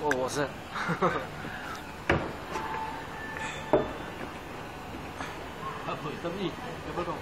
我我是，哈哈。啊，意，不懂。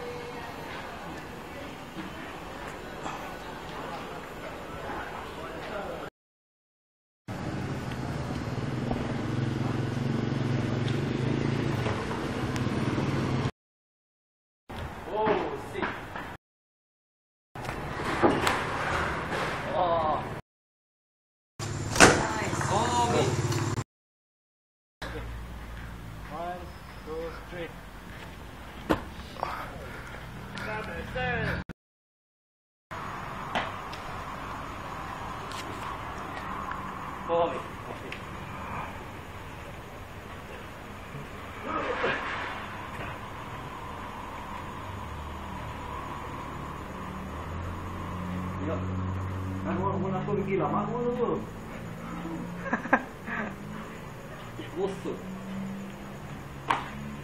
gila, makmur tu. Gosok.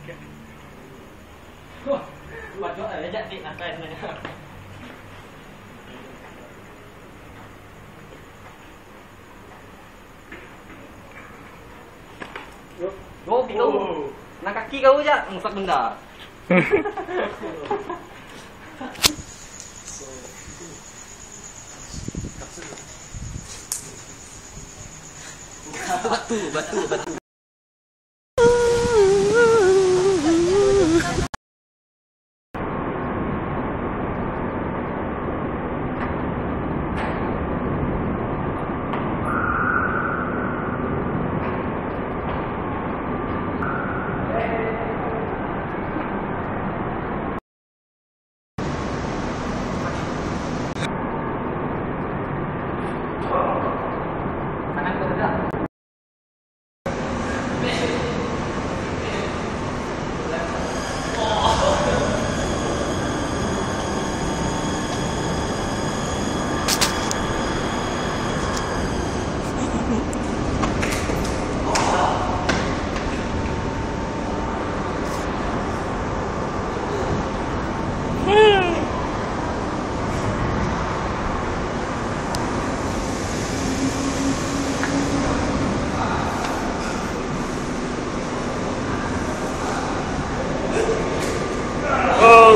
Okay. Di atas ni. Oh, kau. Nak kaki kau je, musak benda. batu, batu, batu. Kanan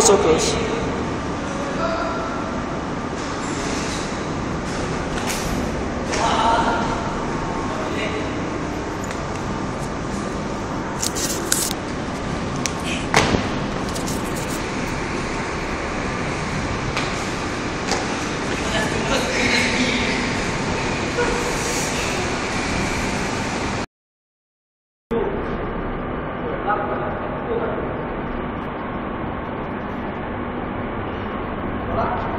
socorros. So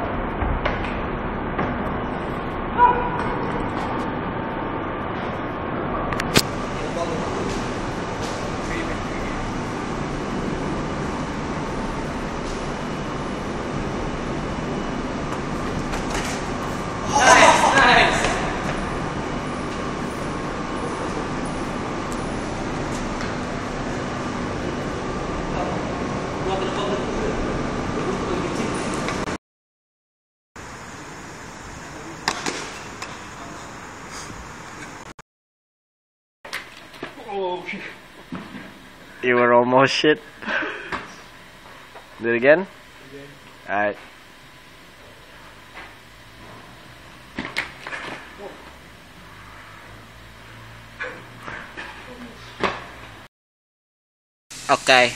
You were almost shit. Do it again? Alright. Okay.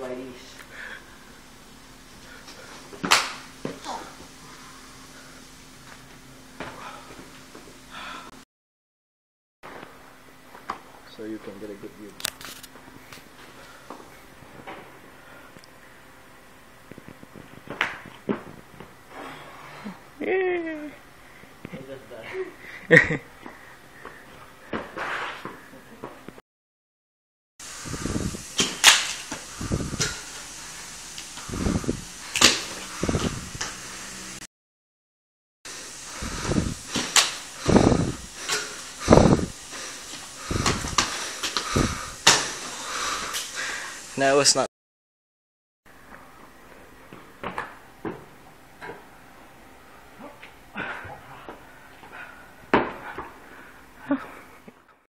right east. So you can get a good view. Yeah. No, it's not